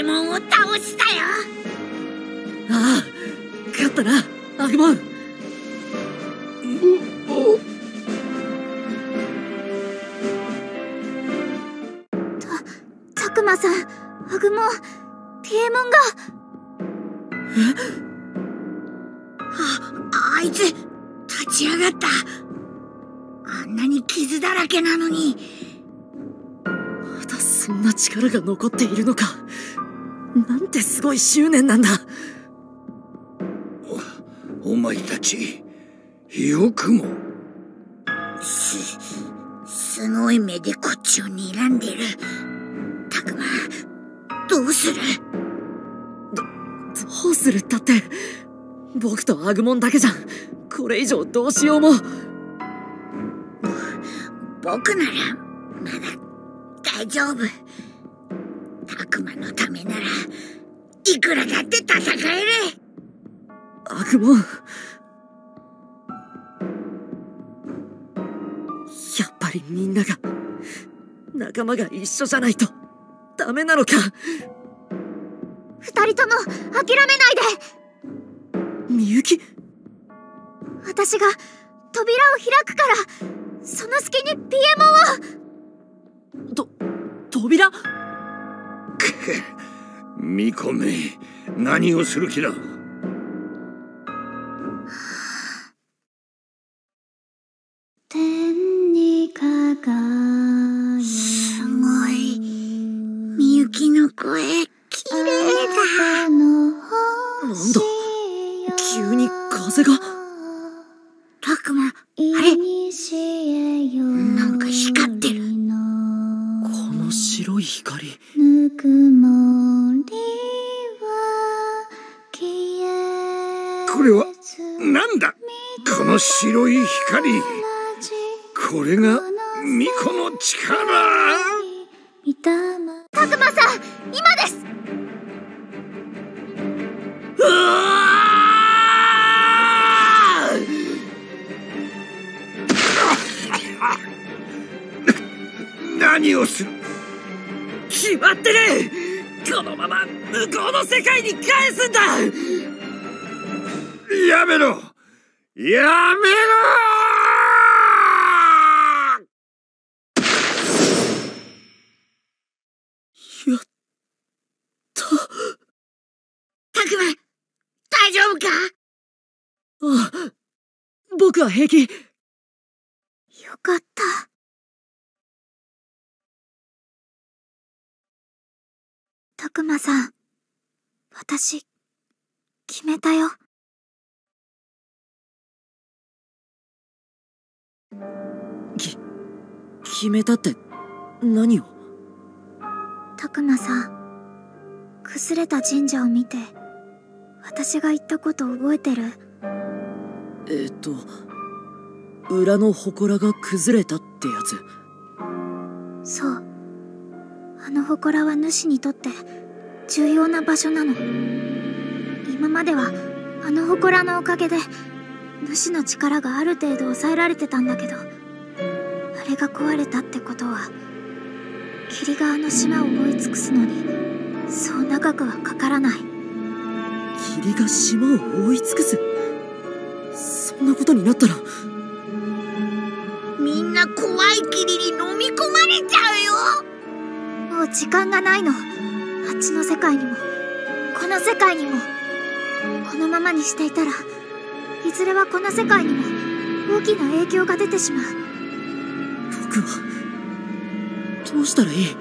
エモンを倒したよ。ああ勝ったな。アグモン。たたくまさんアグモンピエモンが。ああいつ立ち上がった。あんなに傷だらけなのに。まだそんな力が残っているのかなんてすごい執念なんだ。お前たちよくも。すすごい目でこっちを睨んでる。たくまどうする？どうするったって。僕とアグモンだけじゃん。これ以上どうしようも。僕ならまだ大丈夫たくまのためならいくらだって戦える。アグモンやっぱりみんなが仲間が一緒じゃないとダメなのか。二人とも諦めないで。みゆき。私が扉を開くからその隙にピエモンを。と扉？見込め。何をする気だ？これはなんだこの白い光。これが巫女の力。たくまさん今です。うわ何をする決まってるこのまま向こうの世界に返すんだやめろ。やめろ。やった。たくま大丈夫か？あ僕は平気。よかった。たくまさん私決めたよき決めたって何を？たくまさん崩れた神社を見て私が言ったこと覚えてる？えっと裏の祠が崩れたってやつ。そう。あの祠は主にとって重要な場所なの。今まではあの祠のおかげで主の力がある程度抑えられてたんだけどあれが壊れたってことは霧があの島を覆い尽くすのにそう長くはかからない。霧が島を覆い尽くす？そんなことになったら。みんな怖い霧に飲み込まれちゃうよ。もう時間がないの。あっちの世界にもこの世界にもこのままにしていたらいずれはこの世界にも大きな影響が出てしまう。僕はどうしたらいい？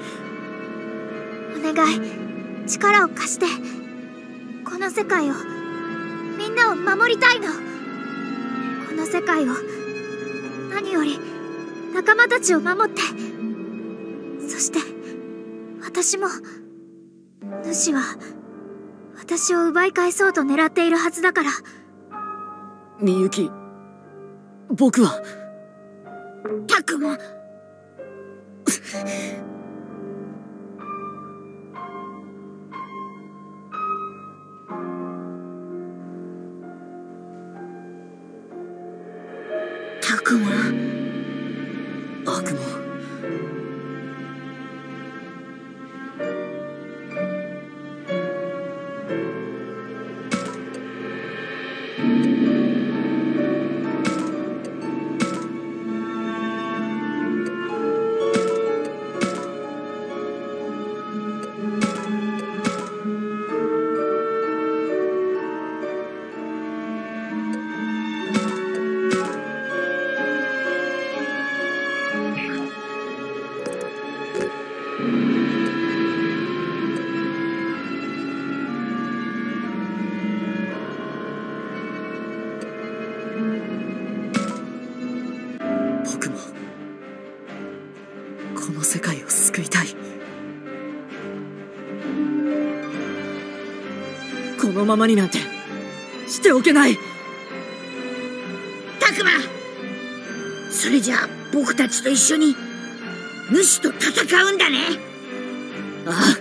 お願い。力を貸して。この世界をみんなを守りたいの。この世界を何より仲間たちを守って。そして私も主は私を奪い返そうと狙っているはずだからみゆき僕はたくも。ままになんてしておけない。タクマそれじゃあ僕たちと一緒に主と戦うんだね。あ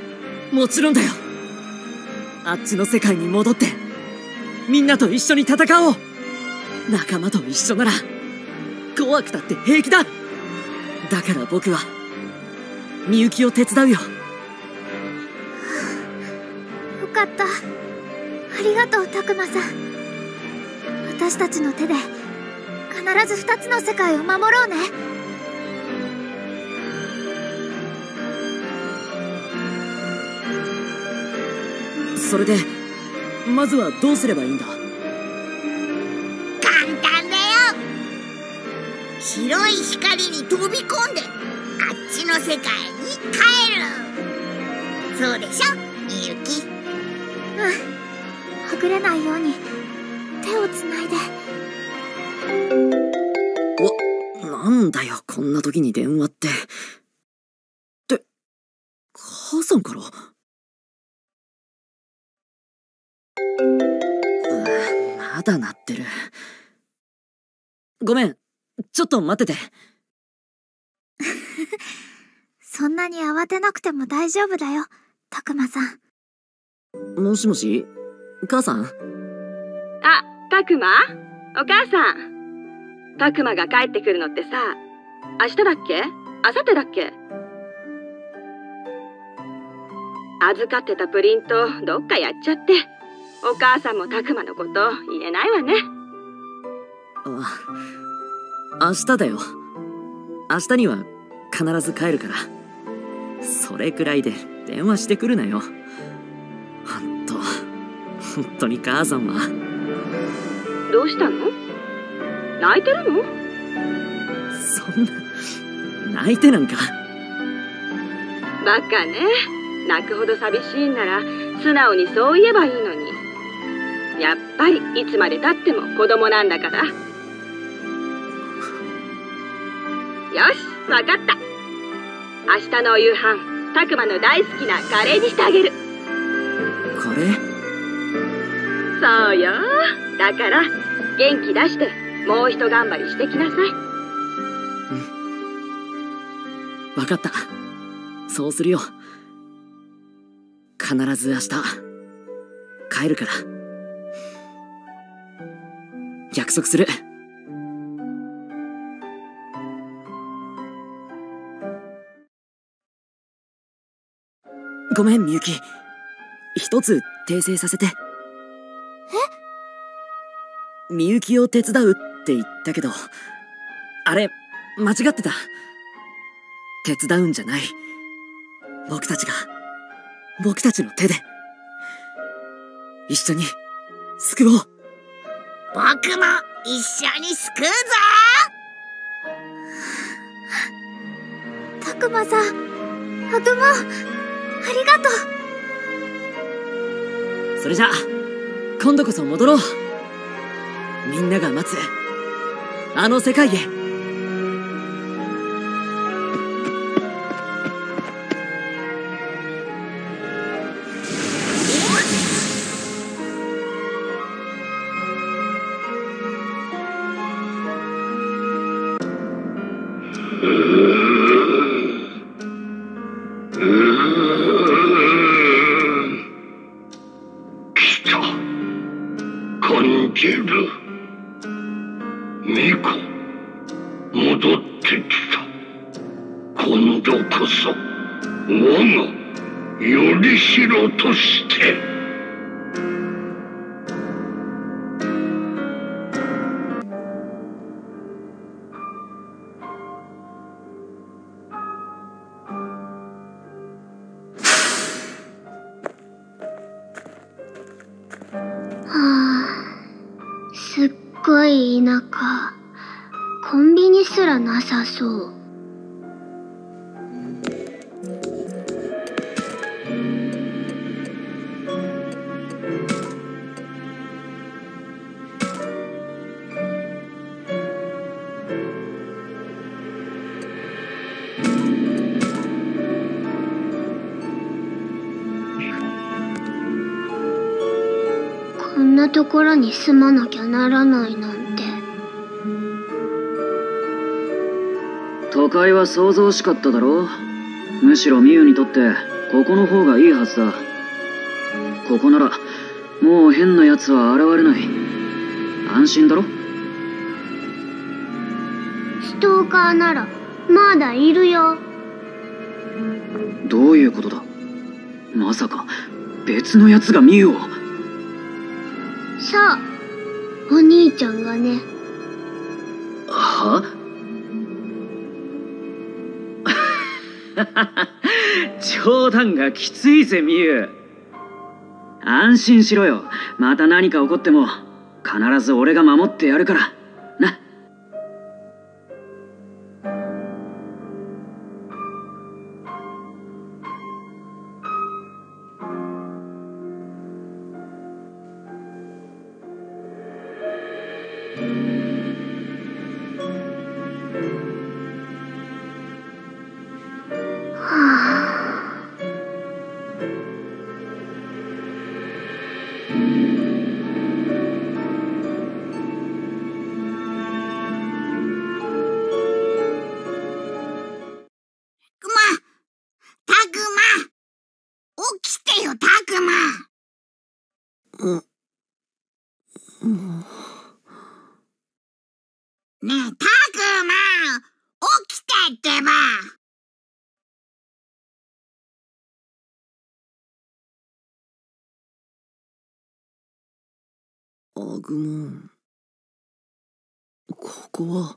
あもちろんだよ。あっちの世界に戻ってみんなと一緒に戦おう。仲間と一緒なら怖くたって平気だ。だから僕はみゆきを手伝うよよがとうたくまさん。私たちの手で必ず二つの世界を守ろうね。それでまずはどうすればいいんだ？簡単だよ。白い光に飛び込んであっちの世界に帰る。そうでしょ？みゆきぐれないように。手をつないで。おなんだよこんな時に電話って。って母さんから？うんまだ鳴ってる。ごめんちょっと待ってて。そんなに慌てなくても大丈夫だよたくまさん。もしもし？母さん？あ、たくまお母さん。たくまが帰ってくるのってさ、明日だっけ？明後日だっけ？預かってたプリントどっかやっちゃって、お母さんもたくまのこと言えないわね。あ明日だよ。明日には必ず帰るから。それくらいで電話してくるなよ本当に母さんはどうしたの？泣いてるの？そんな泣いてなんかバカね。泣くほど寂しいんなら素直にそう言えばいいのに。やっぱりいつまでたっても子供なんだから。よし、わかった。明日のお夕飯、たくまの大好きなカレーにしてあげる。カレー？そうよ。だから、元気出して、もう一頑張りしてきなさい。わかった。そうするよ。必ず明日帰るから。約束する。ごめんみゆき。一つ訂正させて。みゆきを手伝うって言ったけどあれ間違ってた。手伝うんじゃない。僕たちが僕たちの手で。一緒に救おう。僕も一緒に救うぞ。たくまさん僕もありがとう。それじゃあ今度こそ戻ろうみんなが待つ。あの世界へ。なところに住まなきゃならないなんて。都会は想像しかっただろむしろミユにとってここの方がいいはずだ。ここならもう変な奴は現れない。安心だろ？ストーカーならまだいるよ。どういうことだ？まさか別の奴がミユを？ちゃんがね。は？冗談がきついぜミユ。安心しろよ。また何か起こっても必ず俺が守ってやるから。アグモンここは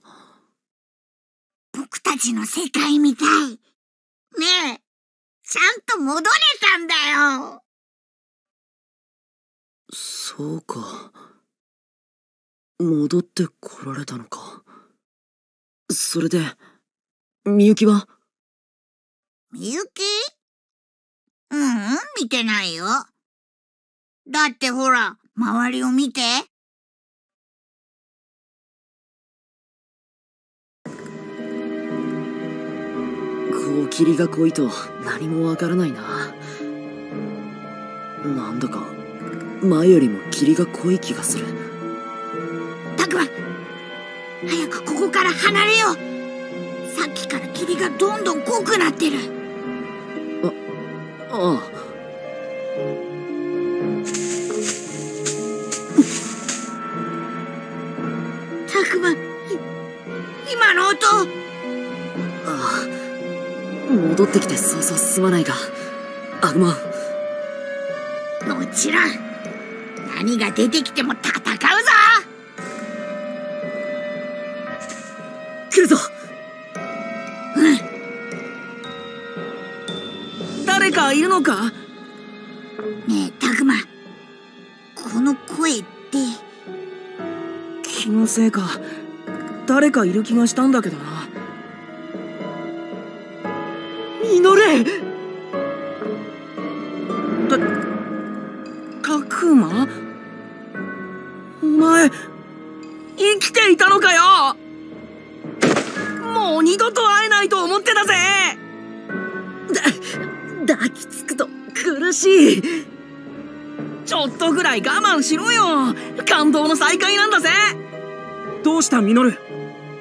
僕たちの世界みたい。ねえちゃんと戻れたんだよ。そうか。戻ってこられたのか。それでみゆきは？みゆき？ううん見てないよ。だってほら周りを見てこう霧が濃いと何もわからないな。なんだか前よりも霧が濃い気がする。たくま早くここから離れよう。さっきから霧がどんどん濃くなってる。ああたくまい今の音ああ戻ってきてそうそうすまないが。アグモンもちろん。何が出てきても戦うぞ。来るぞ。うん。誰かいるのか？ねえたくまこの声って。気のせいか。誰かいる気がしたんだけどな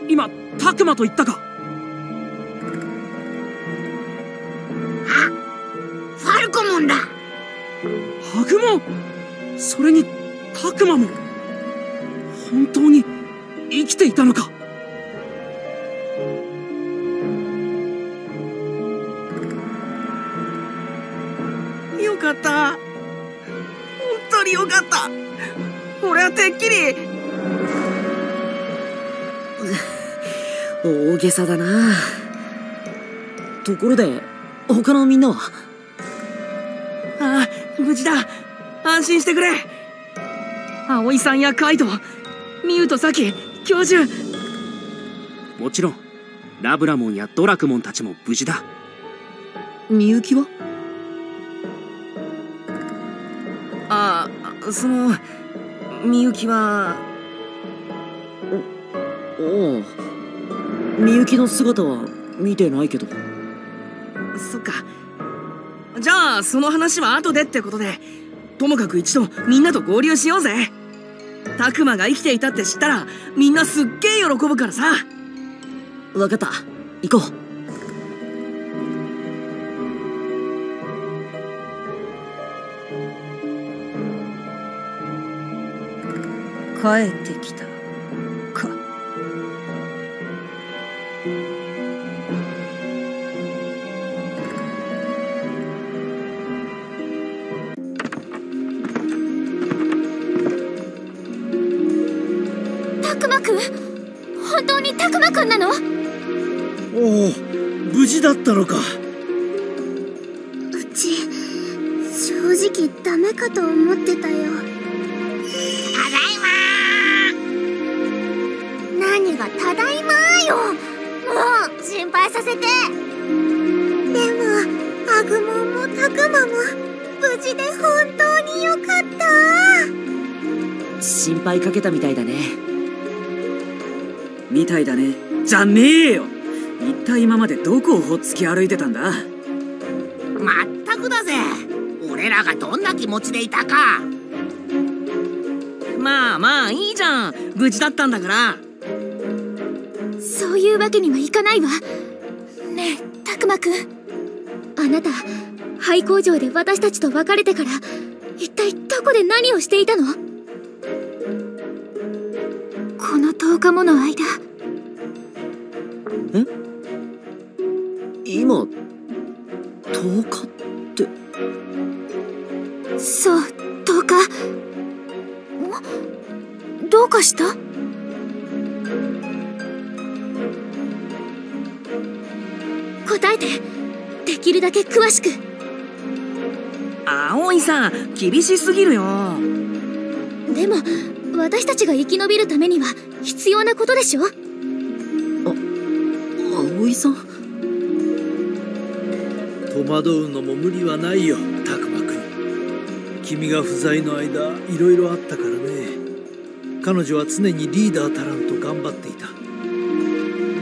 今タクマと言ったか。ファルコモンだ。ハグモそれにタクマも。本当に生きていたのか。よかった。本当によかった。俺はてっきり大げさだな。ところで他のみんなは？ああ無事だ。安心してくれ。葵さんやカイトミユとサキ教授。もちろんラブラモンやドラクモンたちも無事だ。みゆきは？ああそのみゆきはおおうみゆきの姿は見てないけど。そっか。じゃあその話は後でってことで。ともかく一度みんなと合流しようぜ。タクマが生きていたって知ったらみんなすっげえ喜ぶからさ。分かった。行こう。帰ってきただったのか。うち正直ダメかと思ってたよ。ただいま何がただいまよ。もう心配させて。でもアグモンもたくまも無事で本当によかった。心配かけたみたいだね。みたいだね。じゃねえよ今までどこをほっつき歩いてたんだ？まったくだぜ。俺らがどんな気持ちでいたか。まあまあいいじゃん。無事だったんだから。そういうわけにはいかないわ。ねえたくまくん。あなた廃工場で私たちと別れてから一体どこで何をしていたの？この10日もの間かした？答えて。できるだけ詳しく。葵さん厳しすぎるよ。でも私たちが生き延びるためには必要なことでしょ？葵さん。戸惑うのも無理はないよたくまくん。君が不在の間いろいろあったから。ね彼女は常にリーダーたらんと頑張っていた。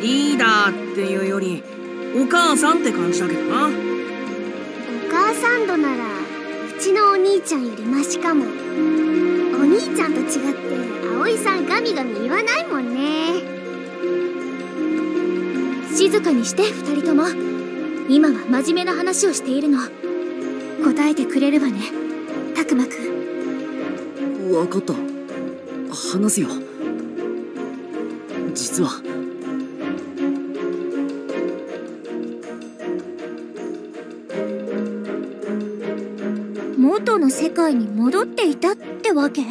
リーダーっていうよりお母さんって感じだけどな。お母さん度ならうちのお兄ちゃんよりマシかも。お兄ちゃんと違って葵さんガミガミ言わないもんね。静かにして二人とも。今は真面目な話をしているの。答えてくれるわね。たくまくん。分かった話すよ。実は。元の世界に戻っていたってわけ？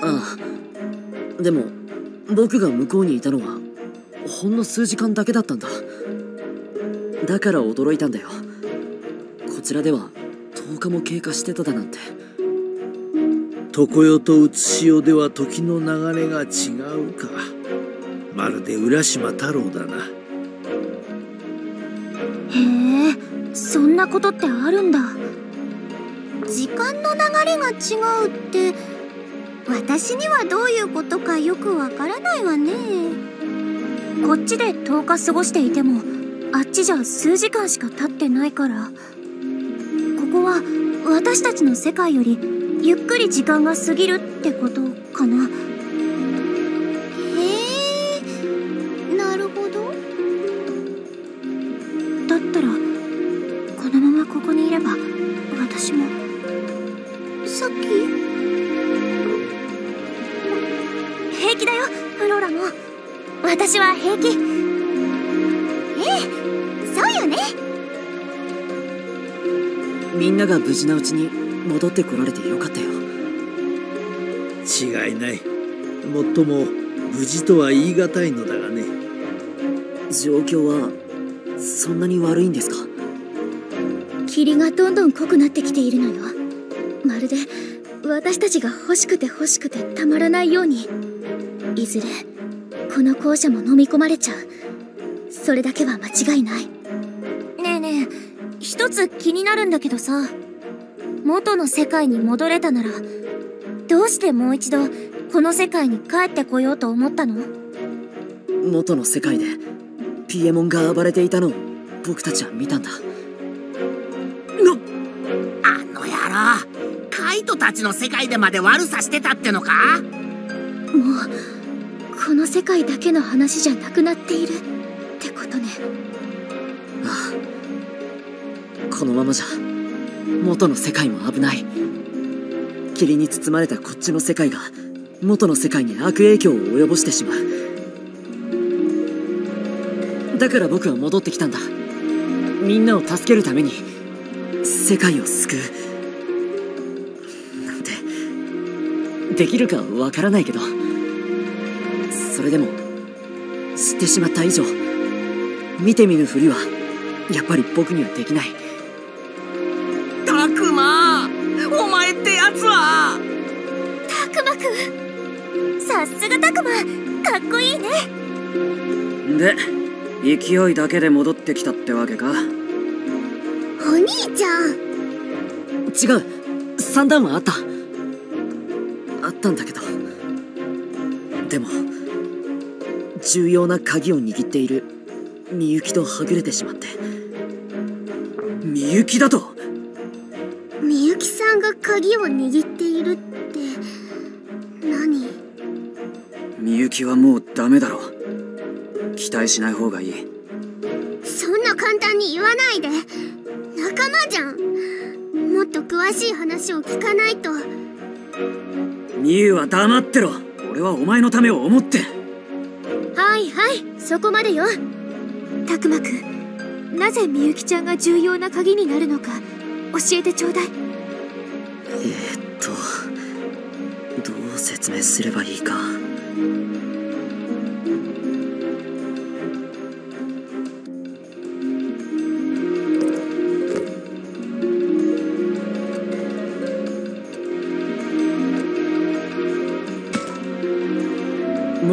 ああ。でも僕が向こうにいたのはほんの数時間だけだったんだ。だから驚いたんだよ。こちらでは10日も経過してただなんて常世と写し世では時の流れが違うかまるで浦島太郎だなへえそんなことってあるんだ時間の流れが違うって私にはどういうことかよくわからないわねこっちで10日過ごしていてもあっちじゃ数時間しか経ってないからここは私たちの世界よりゆっくり時間が過ぎるってことかな。へえなるほど。だったらこのままここにいれば私もさっき？平気だよフローラも。私は平気。ええそうよね。みんなが無事なうちに戻ってこられてよかったよ。違いない。もっとも無事とは言い難いのだがね。状況はそんなに悪いんですか？霧がどんどん濃くなってきているのよ。まるで私たちが欲しくて欲しくてたまらないように。いずれこの校舎も飲み込まれちゃう。それだけは間違いない。ねえねえ一つ気になるんだけどさ元の世界に戻れたならどうしてもう一度この世界に帰ってこようと思ったの？元の世界でピエモンが暴れていたのを僕たちは見たんだ。あの野郎カイトたちの世界でまで悪さしてたってのか？もうこの世界だけの話じゃなくなっているってことね。ああこのままじゃ元の世界も危ない。霧に包まれたこっちの世界が元の世界に悪影響を及ぼしてしまう。だから僕は戻ってきたんだ。みんなを助けるために世界を救う。なんてできるかわからないけど。それでも知ってしまった以上見て見ぬふりはやっぱり僕にはできない。たくまくん。さすがたくまかっこいいね。で勢いだけで戻ってきたってわけか？お兄ちゃん。違う。三段はあった。あったんだけど。でも重要な鍵を握っている。みゆきとはぐれてしまって。みゆきだと。みゆきさんが鍵を握っているってゆきはもうダメだろ期待しない方がいい。そんな簡単に言わないで。仲間じゃん。もっと詳しい話を聞かないと。みゆは黙ってろ。俺はお前のためを思って。はいはい。そこまでよ。たくまくんなぜみゆきちゃんが重要な鍵になるのか教えてちょうだい。えー、っとどう説明すればいいか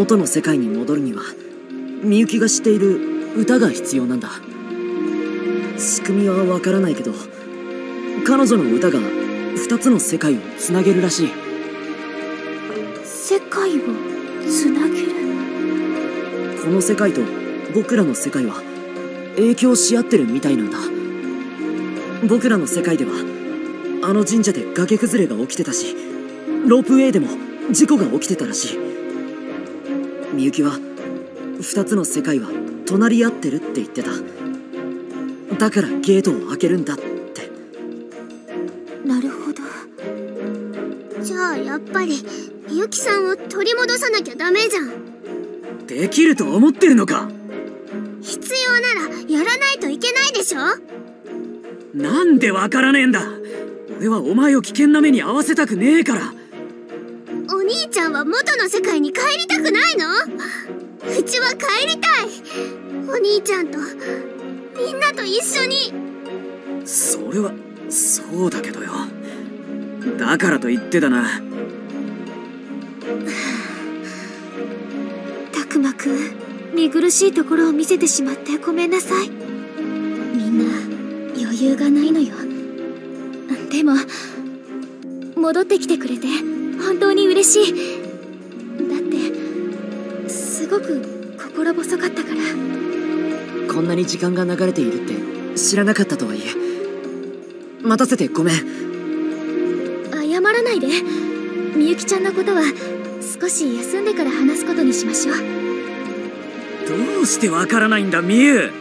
元の世界に戻るにはみゆきが知っている歌が必要なんだ。仕組みはわからないけど彼女の歌が2つの世界をつなげるらしい。世界をつなげる？この世界と僕らの世界は影響し合ってるみたいなんだ。僕らの世界ではあの神社で崖崩れが起きてたしロープウェイでも事故が起きてたらしいみゆきは2つの世界は隣り合ってるって言ってた。だからゲートを開けるんだって。なるほど。じゃあやっぱりみゆきさんを取り戻さなきゃダメじゃん。できると思ってるのか。必要ならやらないといけないでしょ？なんでわからねえんだ。俺はお前を危険な目に遭わせたくねえからお兄ちゃんは元の世界に帰りたくないの？うちは帰りたい。お兄ちゃんとみんなと一緒に。それはそうだけどよ。だからと言ってだな。たくまくん見苦しいところを見せてしまってごめんなさい。みんな余裕がないのよ。でも戻ってきてくれて本当に嬉しい。だってすごく心細かったから。こんなに時間が流れているって知らなかったとはいえ。待たせてごめん。謝らないで。みゆきちゃんのことは少し休んでから話すことにしましょう。どうしてわからないんだみゆ？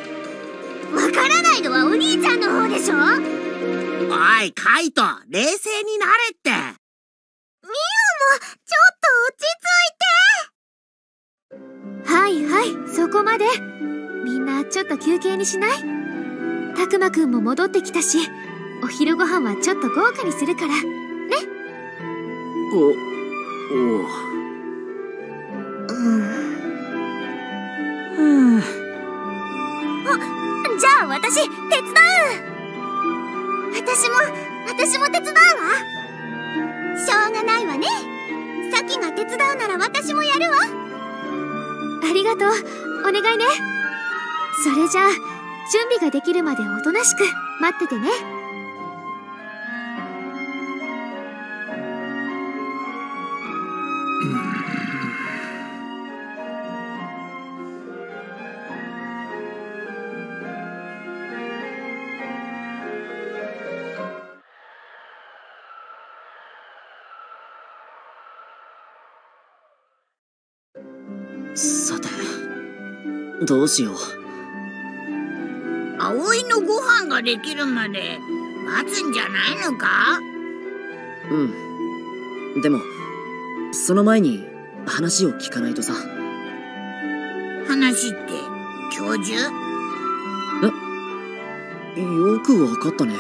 わからないのはお兄ちゃんの方でしょ？おいカイト冷静になれってちょっと落ち着いて。はいはいそこまで。みんなちょっと休憩にしない？たくまくんも戻ってきたしお昼ご飯はちょっと豪華にするから。ね？おおう。うん。うん。あじゃあ私手伝う。私も私も手伝うわ。しょうがないわねさきが手伝うなら私もやるわ。ありがとう。お願いね。それじゃあ準備ができるまでおとなしく待っててね。さてどうしよう。葵のご飯ができるまで待つんじゃないのか？うん。でもその前に話を聞かないとさ。話って教授え？よくわかったね。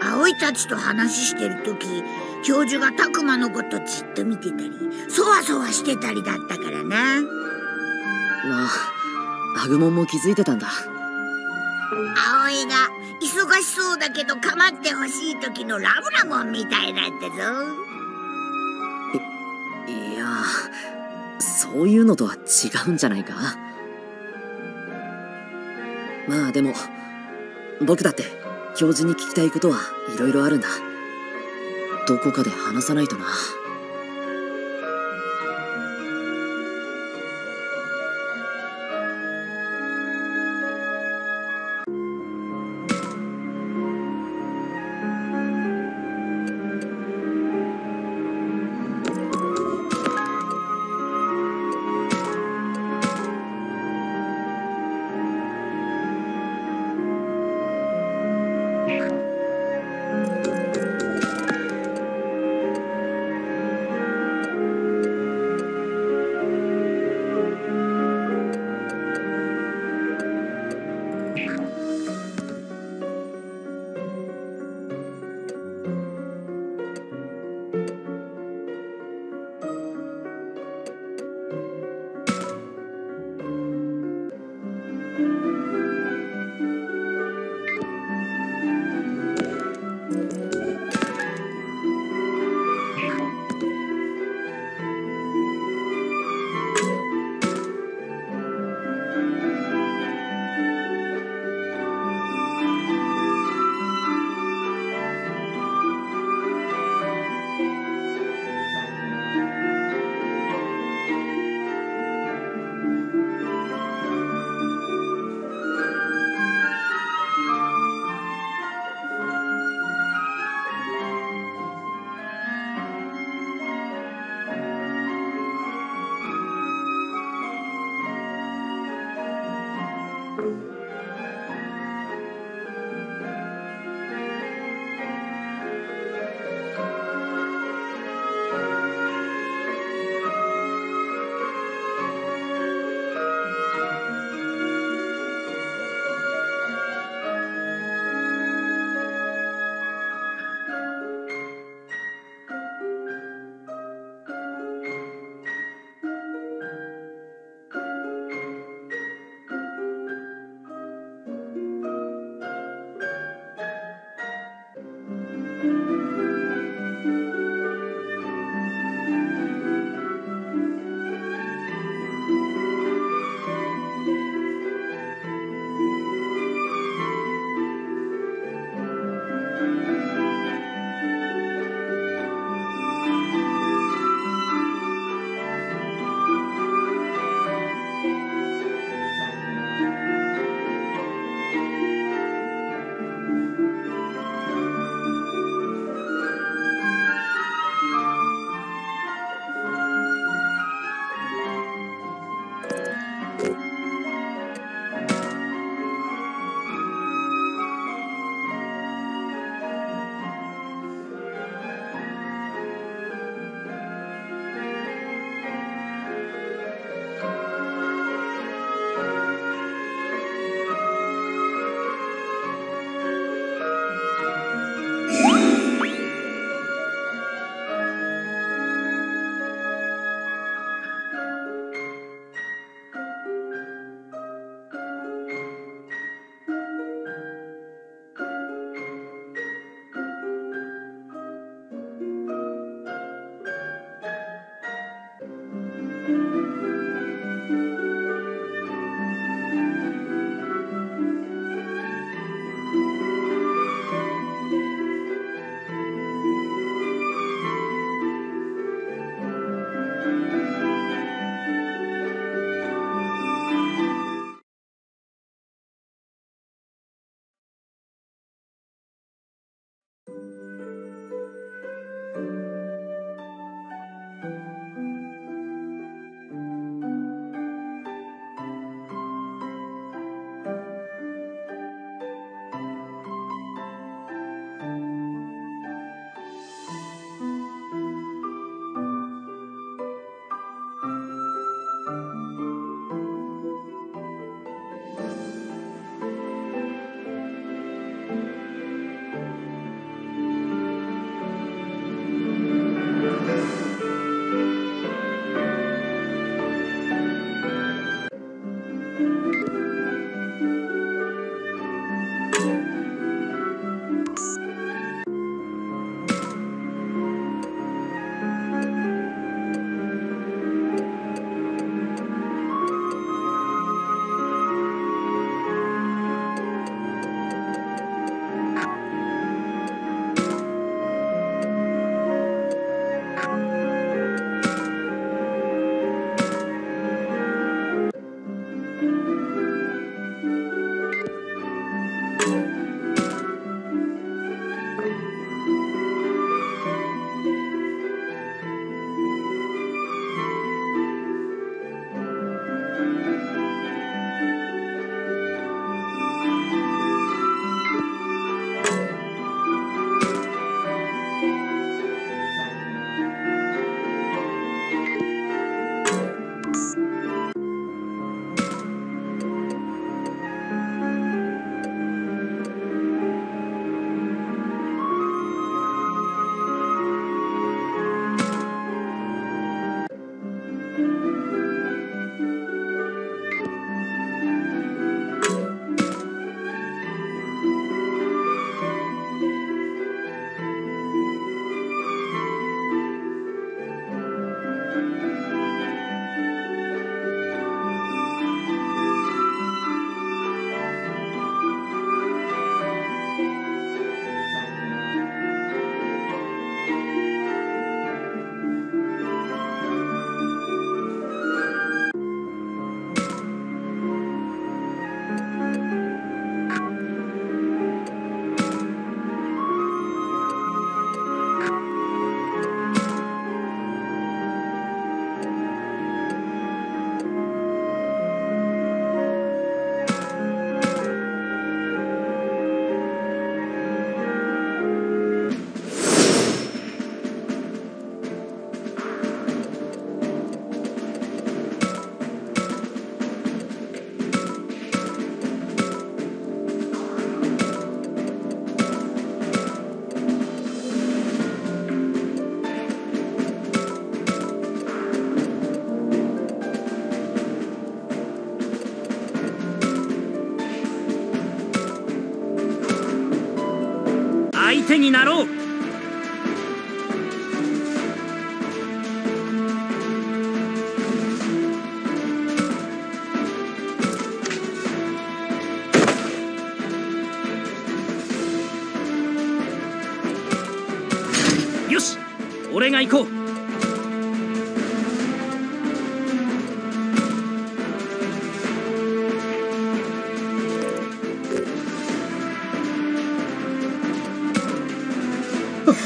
葵たちと話してる時教授が拓磨のことじっと見てたりそわそわしてたりだったからな。まあアグモンも気づいてたんだ。葵が忙しそうだけど構ってほしい時のラブラモンみたいだったぞ。いやそういうのとは違うんじゃないか。まあでも僕だって教授に聞きたいことはいろいろあるんだどこかで話さないとな。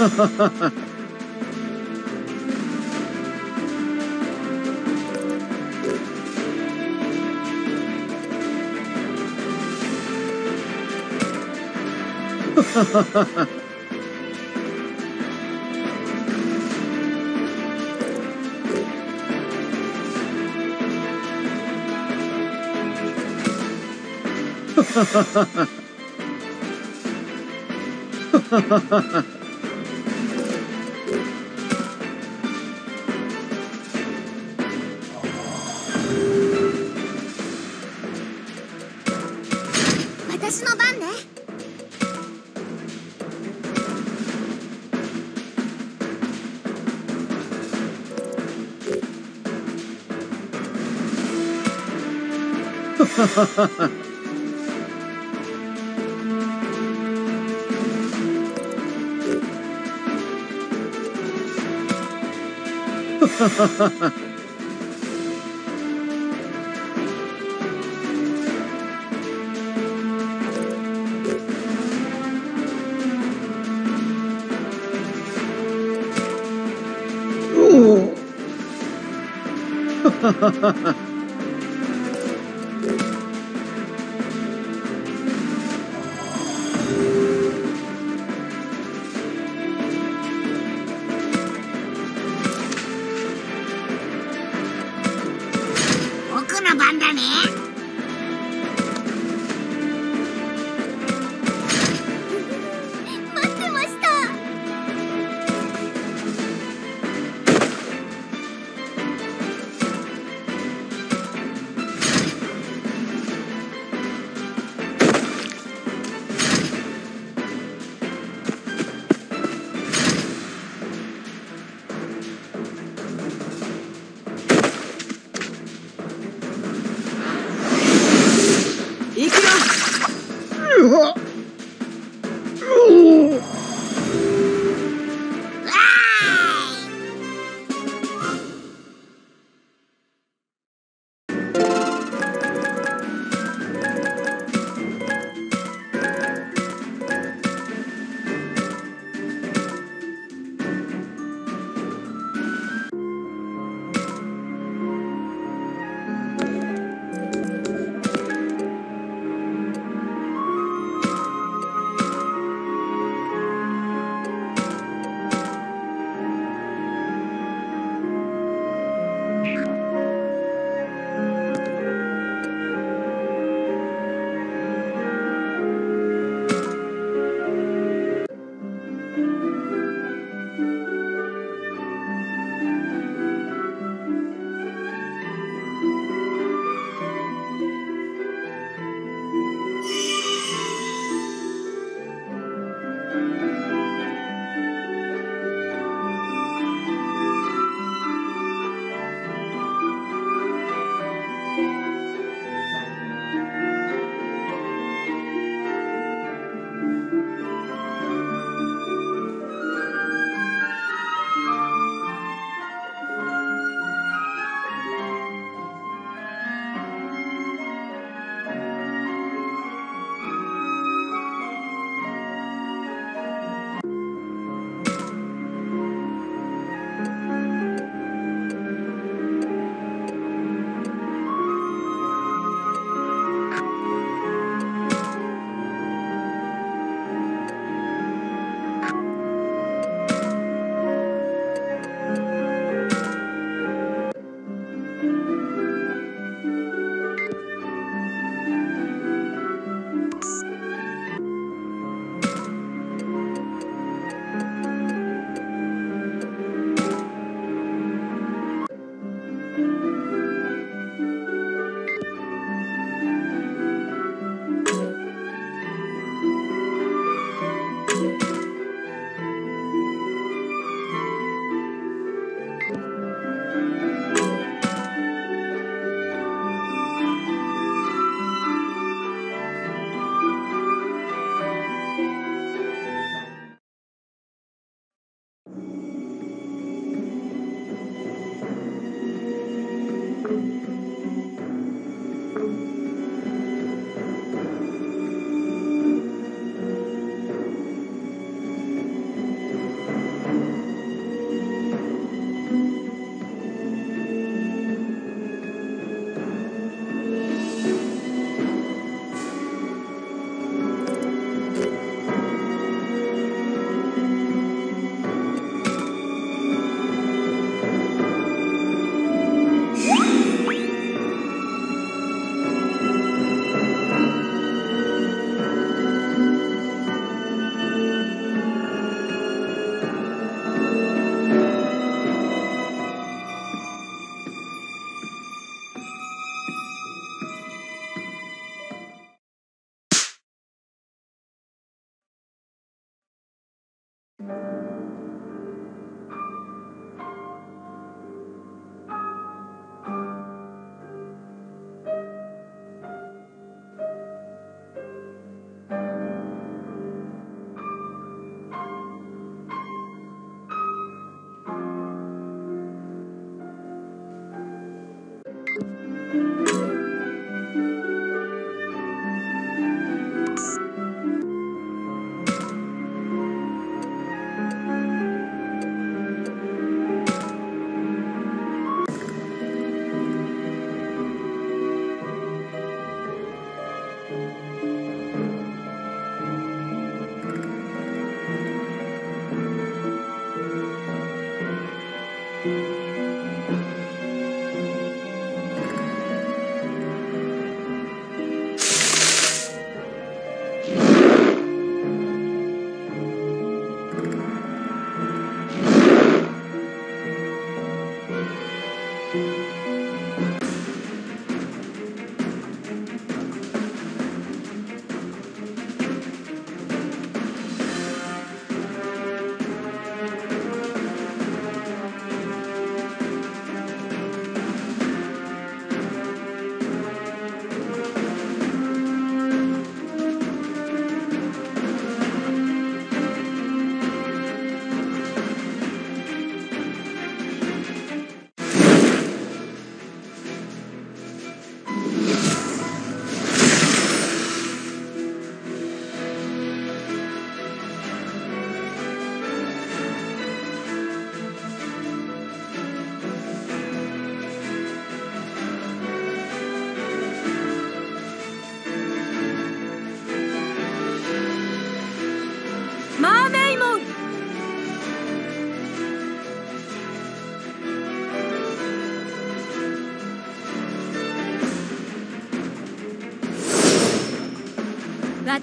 私 僕 Ooh.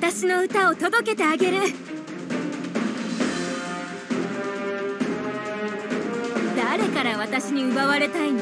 私の歌を届けてあげる。誰から私に奪われたいの？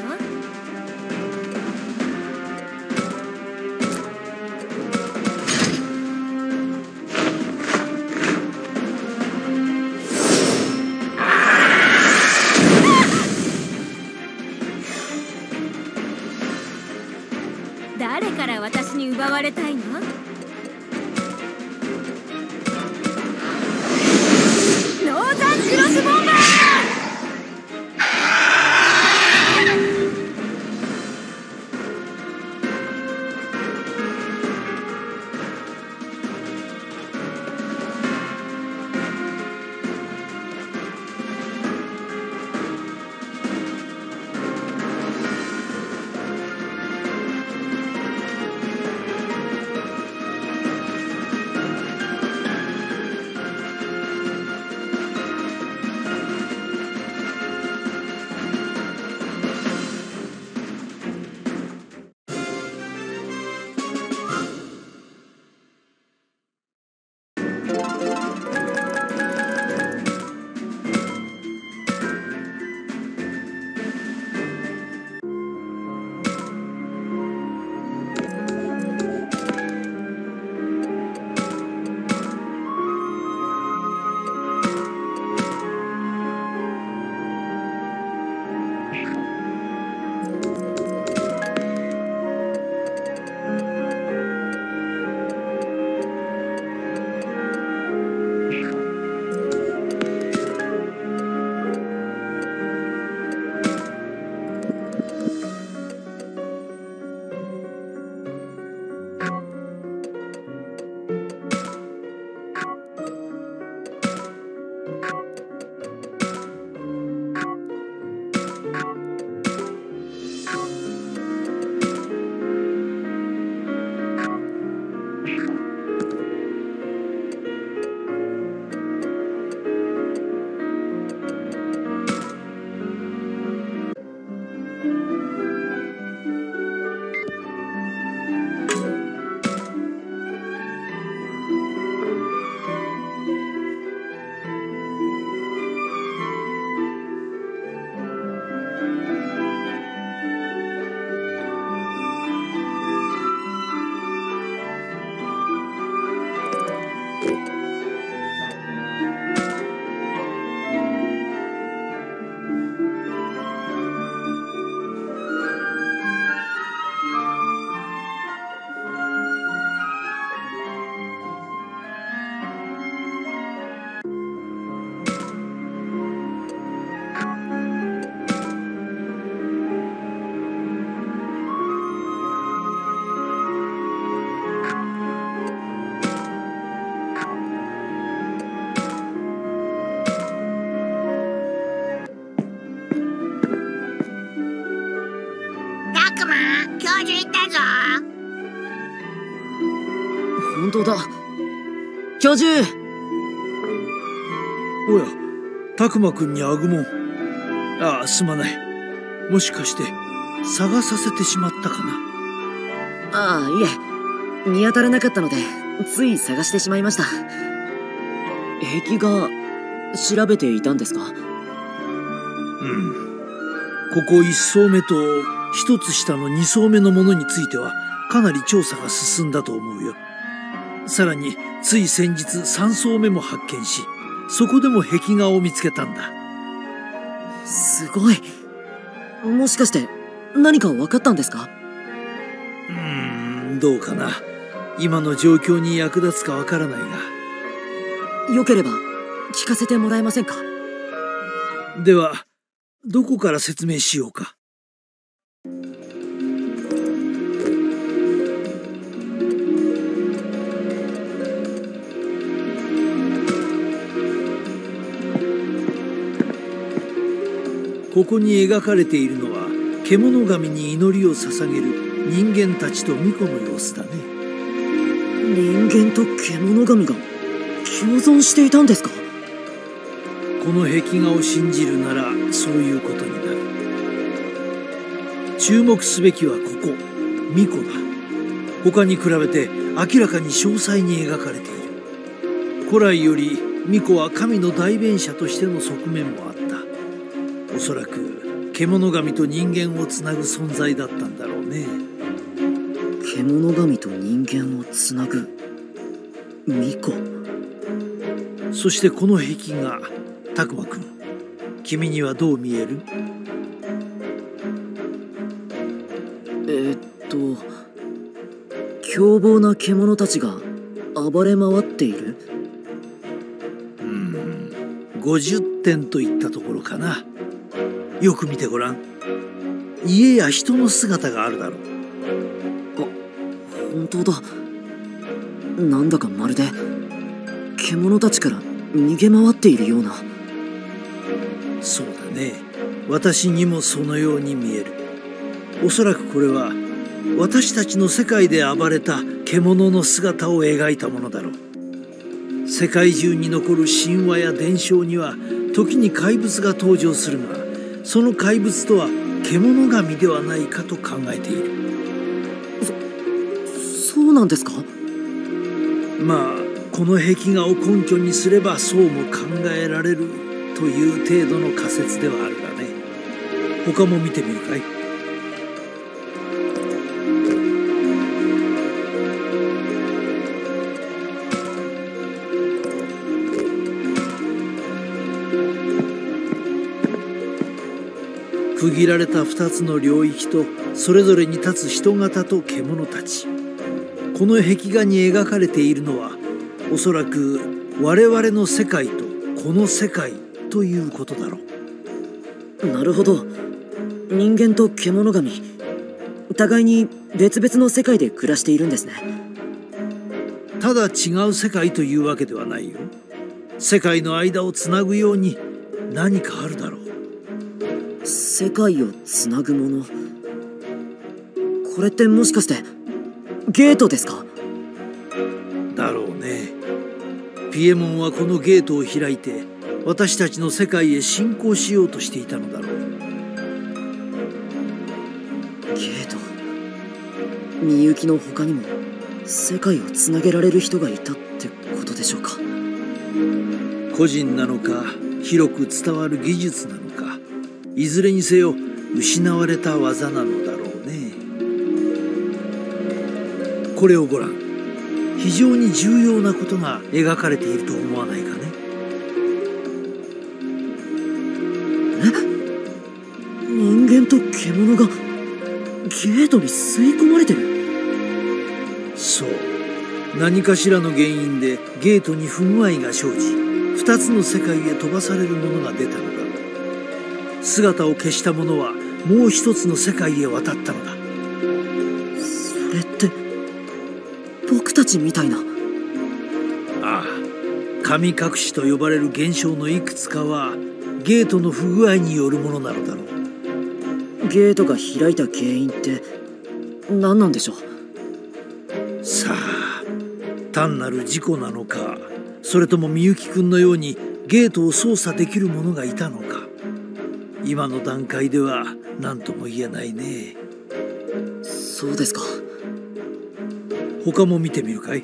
当だ？教授。おやたくまくんにアグモンああすまない。もしかして探させてしまったかな？ああいえ。見当たらなかったのでつい探してしまいました。壁画調べていたんですか？うん。ここ1層目と一つ下の2層目のものについてはかなり調査が進んだと思うよさらについ先日3層目も発見しそこでも壁画を見つけたんだ。すごい。もしかして何か分かったんですか？うーんどうかな。今の状況に役立つかわからないが。よければ聞かせてもらえませんか？ではどこから説明しようかここに描かれているのは獣神に祈りを捧げる人間たちと巫女の様子だね。人間と獣神が共存していたんですか？この壁画を信じるならそういうことになる。注目すべきはここ巫女だ。他に比べて明らかに詳細に描かれている。古来より巫女は神の代弁者としての側面もあったおそらく獣神と人間をつなぐ存在だったんだろうね。獣神と人間をつなぐ？巫女。そしてこの壁画たくまくん君にはどう見える？えー、っと凶暴な獣たちが暴れ回っている？うん50点といったところかなよく見てごらん。家や人の姿があるだろう。あ本当だ。なんだかまるで獣たちから逃げ回っているような。そうだね。私にもそのように見える。おそらくこれは私たちの世界で暴れた獣の姿を描いたものだろう。世界中に残る神話や伝承には時に怪物が登場するがその怪物とは獣神ではないかと考えている。そそうなんですか？まあこの壁画を根拠にすればそうも考えられるという程度の仮説ではあるがね。他も見てみるかい？区切られた2つの領域とそれぞれに立つ人型と獣たち。この壁画に描かれているのはおそらく我々の世界とこの世界ということだろう。なるほど。人間と獣神。互いに別々の世界で暮らしているんですね。ただ違う世界というわけではないよ。世界の間をつなぐように何かあるだろう世界をつなぐもの。これってもしかしてゲートですか？だろうね。ピエモンはこのゲートを開いて私たちの世界へ侵攻しようとしていたのだろう。ゲート？みゆきの他にも世界をつなげられる人がいたってことでしょうか？個人なのか広く伝わる技術なのかいずれにせよ失われた技なのだろうね。これをごらん非常に重要なことが描かれていると思わないかね。え？人間と獣がゲートに吸い込まれてる？そう。何かしらの原因でゲートに不具合が生じ2つの世界へ飛ばされるものが出たのだ。姿を消した者はもう一つの世界へ渡ったのだ。それって僕たちみたいな。ああ。神隠しと呼ばれる現象のいくつかはゲートの不具合によるものなのだろう。ゲートが開いた原因って何なんでしょう？さあ単なる事故なのかそれともみゆきくんのようにゲートを操作できる者がいたのか今の段階では何とも言えないね。そうですか。他も見てみるかい？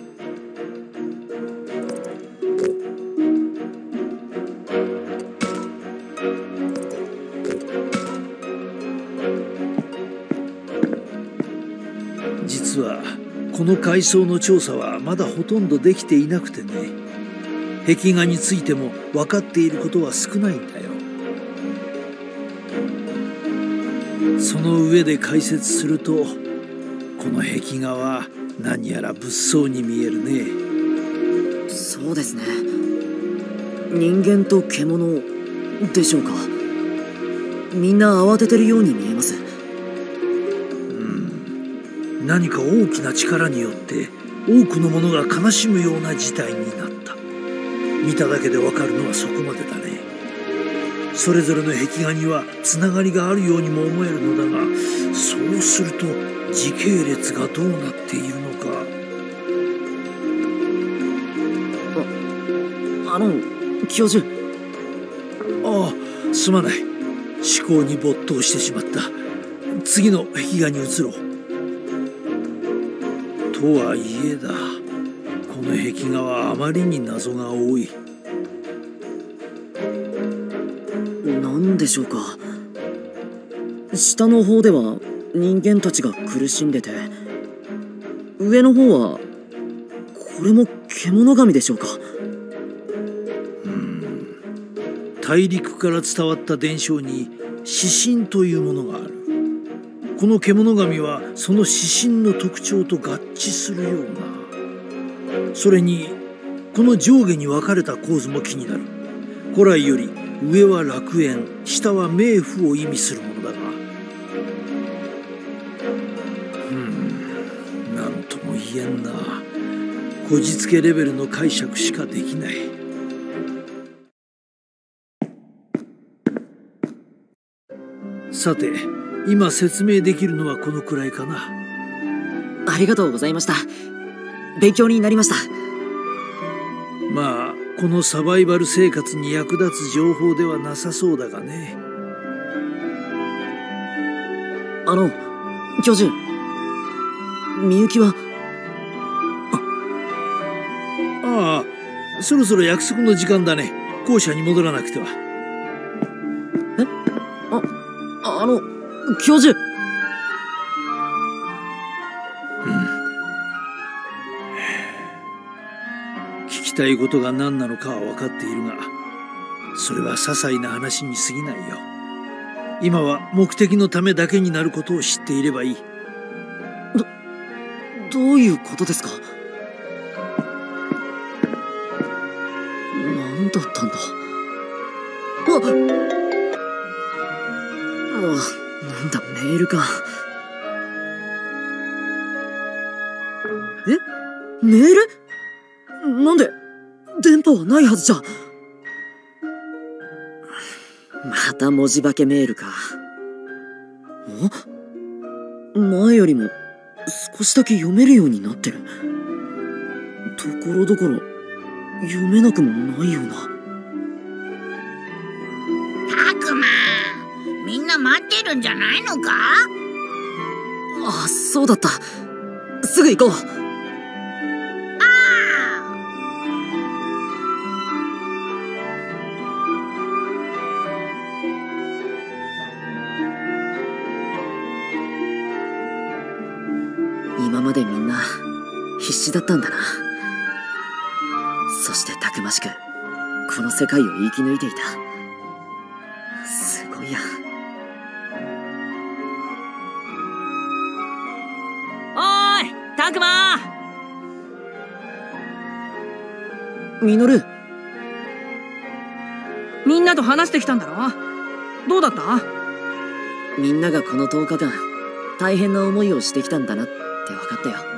実はこの階層の調査はまだほとんどできていなくてね。壁画についても分かっていることは少ないんだよその上で解説するとこの壁画は何やら物騒に見えるね。そうですね。人間と獣でしょうか。みんな慌ててるように見えます。うん。何か大きな力によって多くの者が悲しむような事態になった。見ただけでわかるのはそこまでだねそれぞれの壁画にはつながりがあるようにも思えるのだがそうすると時系列がどうなっているのか。ああの教授。ああすまない。思考に没頭してしまった。次の壁画に移ろう。ととはいえだ。この壁画はあまりに謎が多いでしょうか。下の方では人間たちが苦しんでて上の方はこれも獣神でしょうか。うん。大陸から伝わった伝承に指針というものがある。この獣神はその指針の特徴と合致するような。それにこの上下に分かれた構図も気になる。古来より上は楽園下は冥府を意味するものだが。うん何とも言えんな。こじつけレベルの解釈しかできない。さて今説明できるのはこのくらいかな。ありがとうございました。勉強になりました。このサバイバル生活に役立つ情報ではなさそうだがね。あの教授。みゆきは？あ。あそろそろ約束の時間だね。校舎に戻らなくては。え？ああの教授きたいことが何なのかは分かっているがそれは些細な話に過ぎないよ。今は目的のためだけになることを知っていればいい。どどういうことですか？何だったんだ？あっあなんだメールか。え？メール？なんで？電波はないはずじゃ。また文字化けメールか。お？前よりも少しだけ読めるようになってる。ところどころ読めなくもないような。たくまみんな待ってるんじゃないのか？あそうだった。すぐ行こうだったんだな。そしてたくましくこの世界を生き抜いていた。すごいや。おーいたくま。ミノル。みんなと話してきたんだろ？どうだった？みんながこの10日間大変な思いをしてきたんだなって分かったよ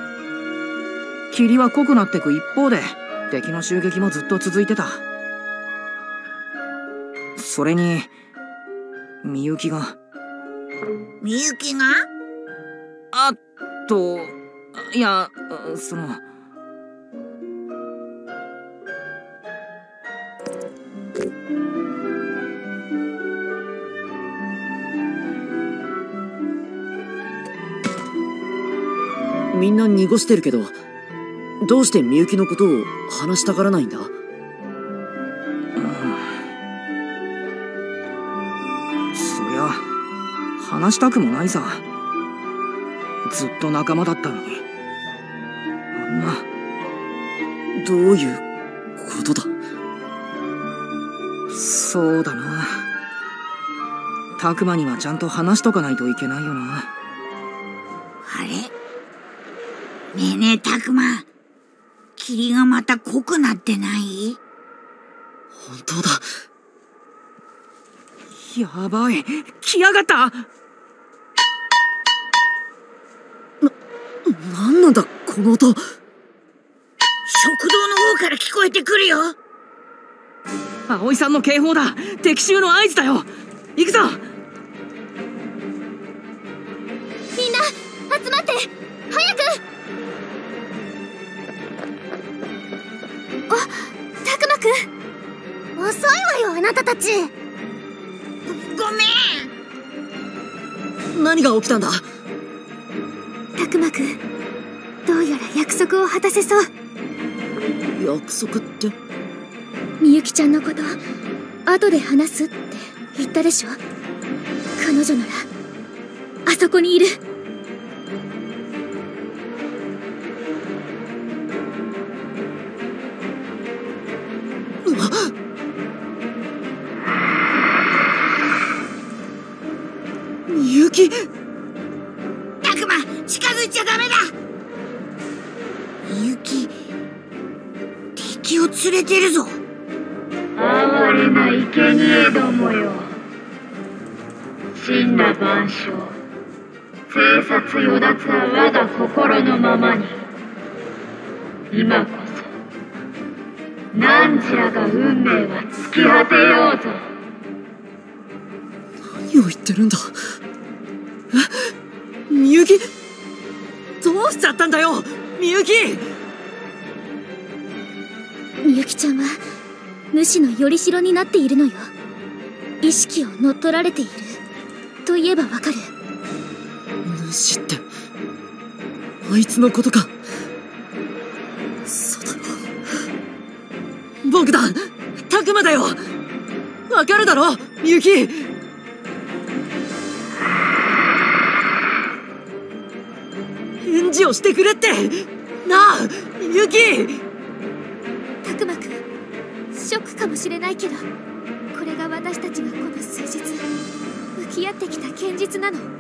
霧は濃くなってく一方で敵の襲撃もずっと続いてた。それにみゆきが。みゆきが？あといやその。みんな濁してるけどどうしてみゆきのことを話したがらないんだ？そりゃ話したくもないさ。ずっと仲間だったのに。あんな。どういうことだ？そうだな。たくまにはちゃんと話しとかないといけないよな。あれ？ねえねえたくま霧がまた濃くなってない？本当だ。やばい。来やがった。何なんだこの音？食堂の方から聞こえてくるよ。葵さんの警報だ。敵襲の合図だよ。行くぞ遅いわよあなたたち。ごめん。何が起きたんだ？たくまくんどうやら約束を果たせそう。約束って？みゆきちゃんのこと後で話すって言ったでしょ。彼女ならあそこにいるるんだ。え？みゆきどうしちゃったんだよ？みゆきみゆきちゃんは主のよりしろになっているのよ。意識を乗っ取られている。と言えばわかる。主ってあいつのことか。そうだろ僕だ。たくまだよ。わかるだろ？みゆきをしてくれって。なあユキ。たくまくんショックかもしれないけどこれが私たちがこの数日向き合ってきた現実なの。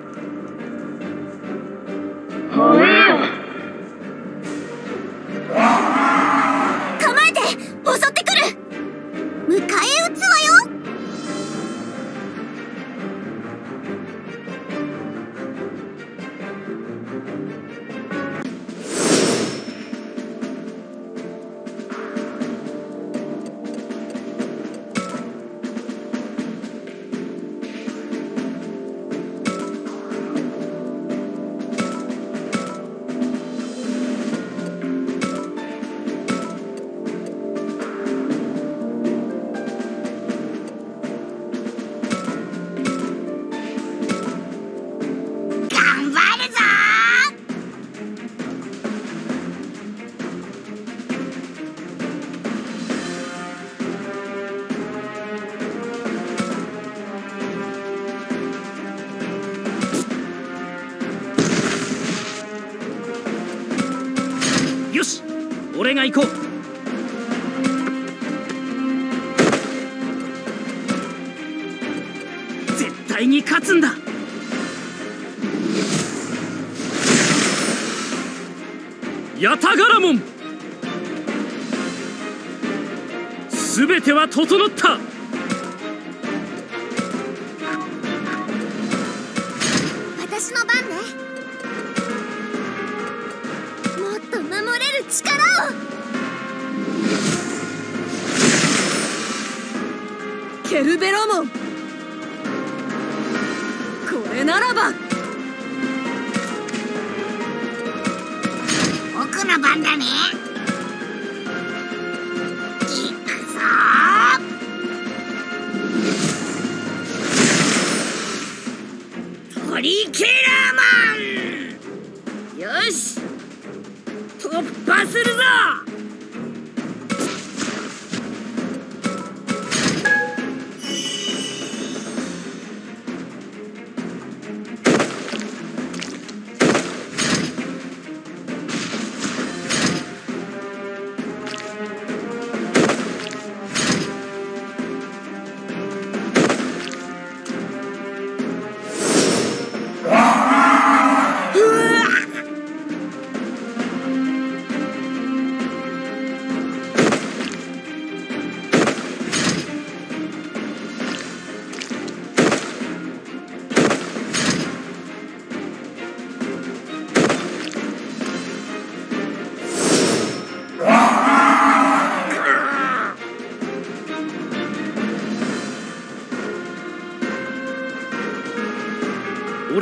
整った。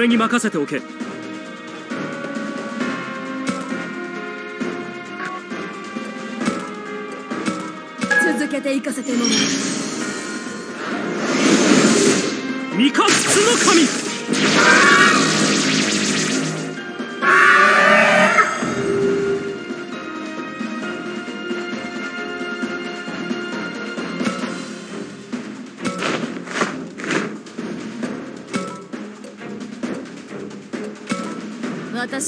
俺に任せておけ。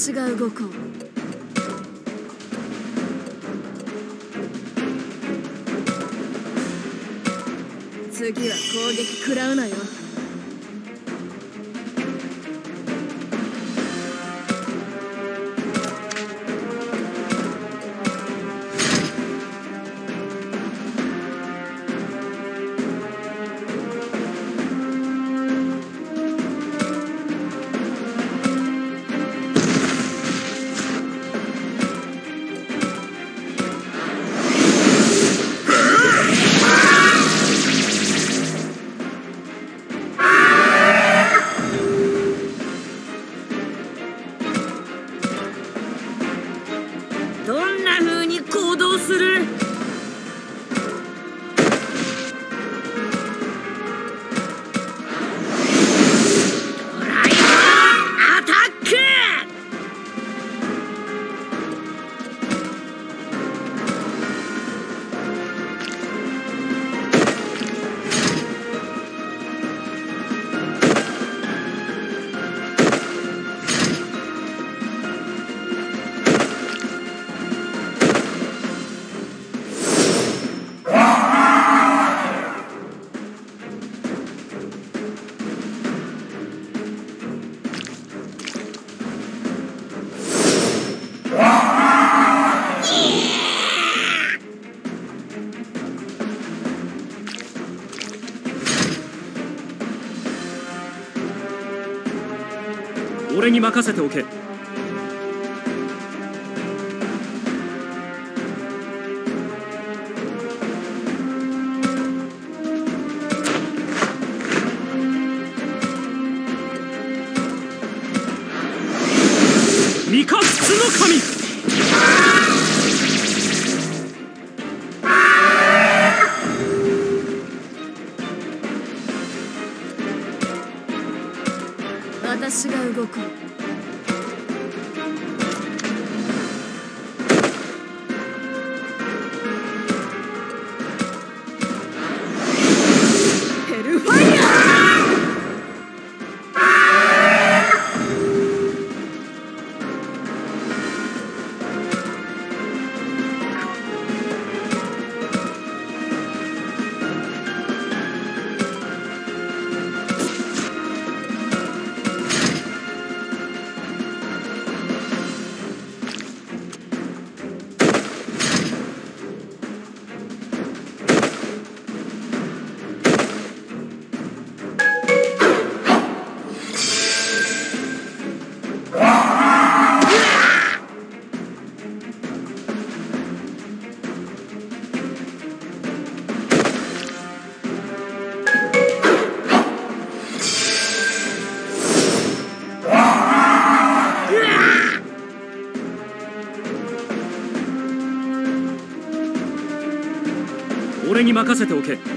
私が動こう。次は攻撃食らうなよ。に任せておけ。私が動こう。任せておけ。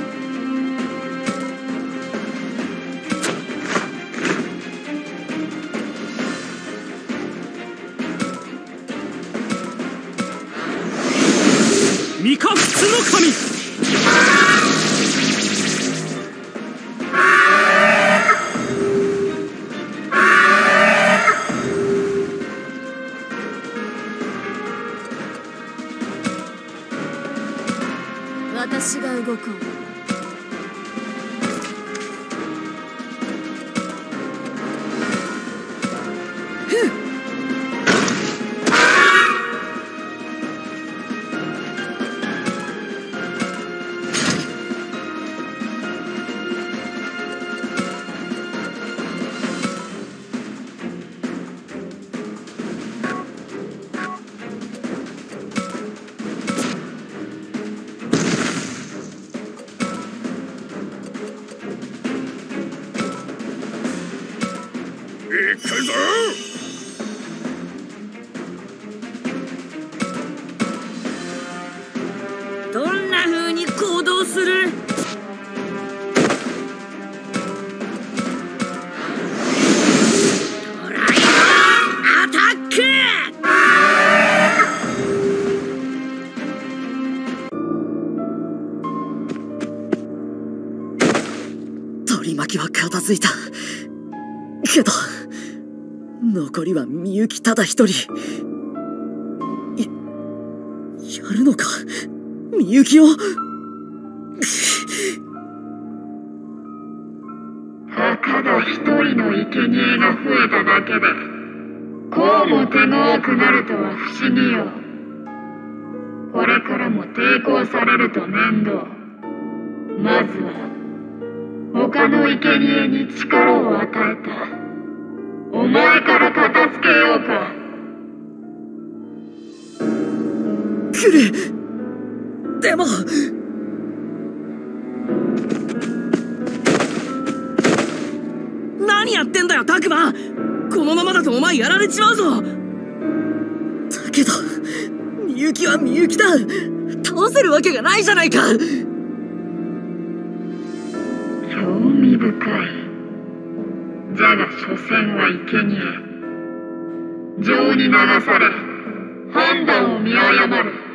ただ一人。ややるのか？みゆきを？ただ一人の生贄が増えただけでこうも手強くなるとは不思議よ。これからも抵抗されると面倒。まずは他の生贄に力を与えた。お前から片付けようか。来る。でも。何やってんだよタクマこのままだとお前やられちまうぞ。だけどみゆきはみゆきだ。倒せるわけがないじゃないか。興味深いじゃが所詮は生贄。情に流され判断を見誤る。